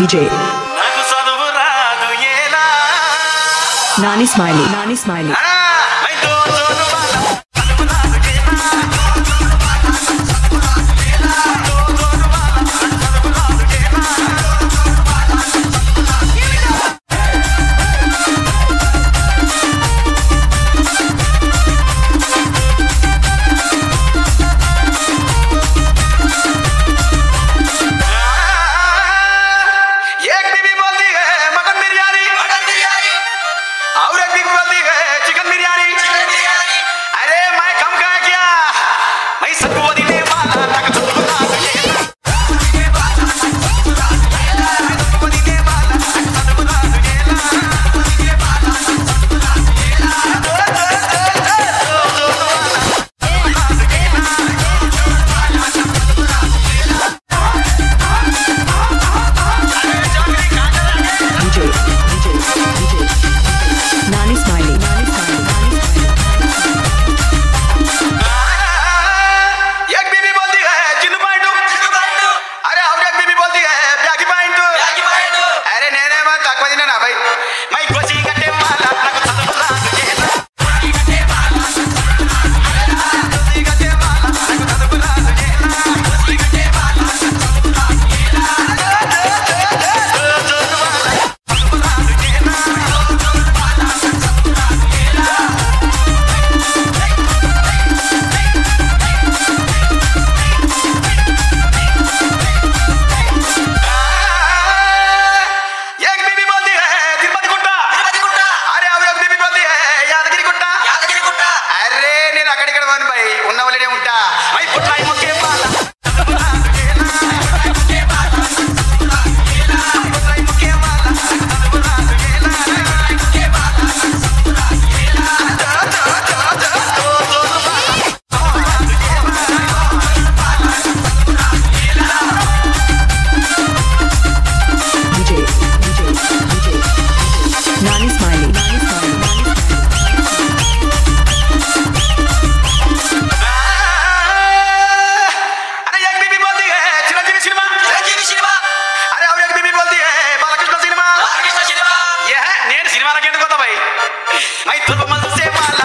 DJ. Nani Smiley. Nani Smiley. ఉండవని పై ఉన్నవలనే ఉంటా? అయిపోతాయి సినిమాలకి ఎందుకు పోతావు మై తుల్ప మల్సే మాల